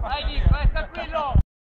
Vai, Nico, vai, tá tranquilo.